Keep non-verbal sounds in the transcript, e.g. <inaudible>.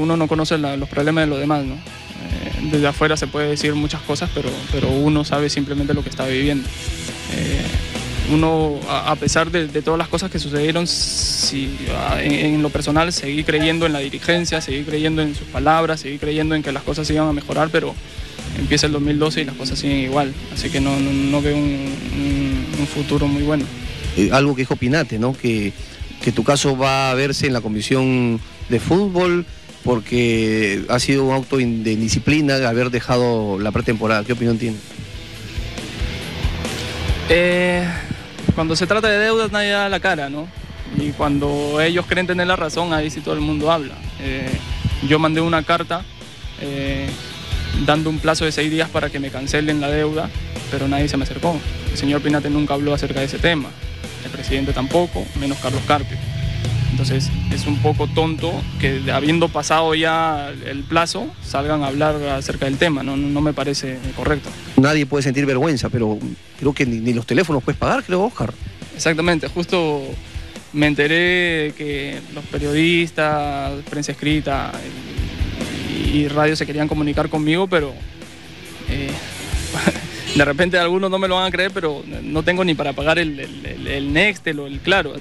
Uno no conoce los problemas de los demás, ¿no? Eh, desde afuera se puede decir muchas cosas, pero, pero uno sabe simplemente lo que está viviendo. Eh, uno, a, pesar de, todas las cosas que sucedieron, si, en, lo personal seguí creyendo en la dirigencia, seguí creyendo en sus palabras, seguí creyendo en que las cosas iban a mejorar, pero empieza el 2012 y las cosas siguen igual. Así que no, no, veo un, futuro muy bueno. Eh, algo que dijo Pinate, ¿no? Que, que tu caso va a verse en la comisión de fútbol porque ha sido un auto de indisciplina haber dejado la pretemporada. ¿Qué opinión tiene? Eh, cuando se trata de deudas nadie da la cara, ¿no? Y cuando ellos creen tener la razón, ahí sí todo el mundo habla. Eh, yo mandé una carta eh, dando un plazo de seis días para que me cancelen la deuda, pero nadie se me acercó. El señor Pinate nunca habló acerca de ese tema, el presidente tampoco, menos Carlos Carpio. Entonces es un poco tonto que habiendo pasado ya el plazo salgan a hablar acerca del tema, no, no me parece correcto. Nadie puede sentir vergüenza, pero creo que ni, los teléfonos puedes pagar, creo, Oscar. Exactamente, justo me enteré que los periodistas, prensa escrita y, radio se querían comunicar conmigo, pero eh, <laughs> de repente algunos no me lo van a creer, pero no tengo ni para pagar el, el, el, Nextel o el Claro.